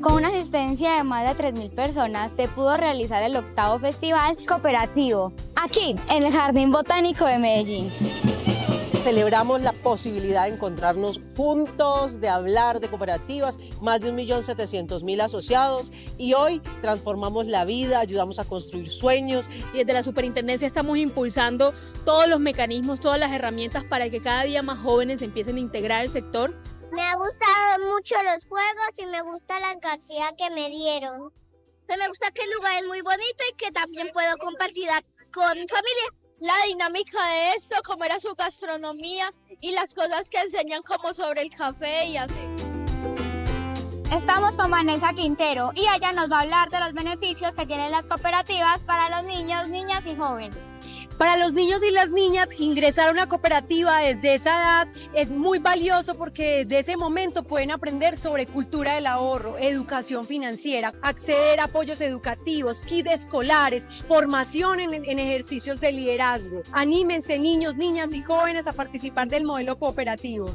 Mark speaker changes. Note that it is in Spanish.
Speaker 1: Con una asistencia de más de 3.000 personas se pudo realizar el octavo festival cooperativo, aquí en el Jardín Botánico de Medellín.
Speaker 2: Celebramos la posibilidad de encontrarnos juntos, de hablar de cooperativas, más de 1.700.000 asociados y hoy transformamos la vida, ayudamos a construir sueños.
Speaker 3: Y desde la superintendencia estamos impulsando todos los mecanismos, todas las herramientas para que cada día más jóvenes empiecen a integrar el sector.
Speaker 4: Me ha gustado mucho los juegos y me gusta la garcía que me dieron.
Speaker 5: Me gusta que el lugar es muy bonito y que también puedo compartir con mi familia la dinámica de esto, cómo era su gastronomía y las cosas que enseñan como sobre el café y así.
Speaker 1: Estamos con Vanessa Quintero y ella nos va a hablar de los beneficios que tienen las cooperativas para los niños, niñas y jóvenes.
Speaker 6: Para los niños y las niñas, ingresar a una cooperativa desde esa edad es muy valioso porque desde ese momento pueden aprender sobre cultura del ahorro, educación financiera, acceder a apoyos educativos, kits escolares, formación en, en ejercicios de liderazgo. Anímense niños, niñas y jóvenes a participar del modelo cooperativo.